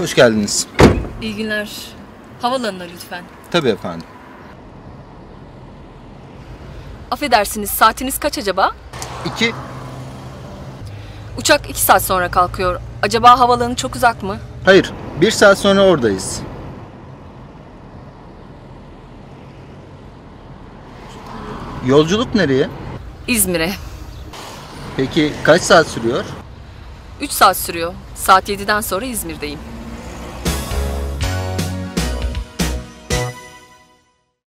hoş geldiniz. İyi günler. Havalanına lütfen. Tabii efendim. Affedersiniz saatiniz kaç acaba? İki, Uçak iki saat sonra kalkıyor. Acaba havalanı çok uzak mı? hayır, bir saat sonra oradayız. Yolculuk nereye? İzmir'e. Peki kaç saat sürüyor? Üç saat sürüyor. Saat 7'den sonra İzmir'deyim.